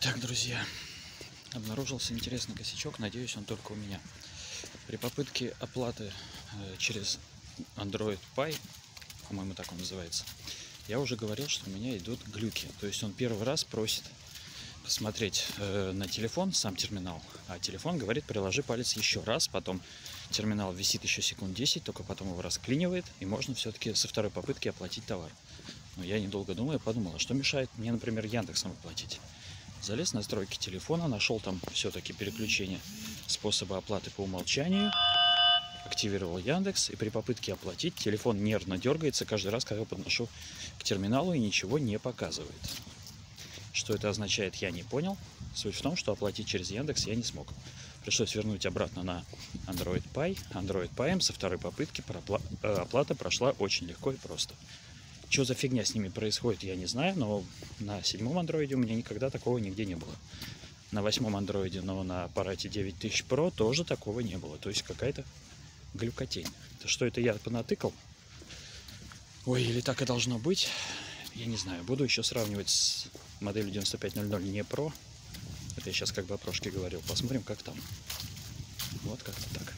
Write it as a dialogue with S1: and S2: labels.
S1: Итак, друзья, обнаружился интересный косячок, надеюсь, он только у меня. При попытке оплаты э, через Android Pie, по-моему, так он называется, я уже говорил, что у меня идут глюки. То есть он первый раз просит посмотреть э, на телефон, сам терминал, а телефон говорит, приложи палец еще раз, потом терминал висит еще секунд 10, только потом его расклинивает, и можно все-таки со второй попытки оплатить товар. Но я недолго думая подумал, а что мешает мне, например, Яндексом оплатить? Залез в настройки телефона, нашел там все-таки переключение способа оплаты по умолчанию, активировал Яндекс, и при попытке оплатить телефон нервно дергается каждый раз, когда я подношу к терминалу и ничего не показывает. Что это означает, я не понял. Суть в том, что оплатить через Яндекс я не смог. Пришлось вернуть обратно на Android Pie. Android Pie со второй попытки э, оплата прошла очень легко и просто. Что за фигня с ними происходит, я не знаю, но на седьмом андроиде у меня никогда такого нигде не было. На восьмом андроиде, но на аппарате 9000 Pro тоже такого не было. То есть какая-то глюкотень. Это что это я понатыкал? Ой, или так и должно быть. Я не знаю. Буду еще сравнивать с моделью 9500 не Pro. Это я сейчас как бы о прошке говорил. Посмотрим, как там. Вот как-то так.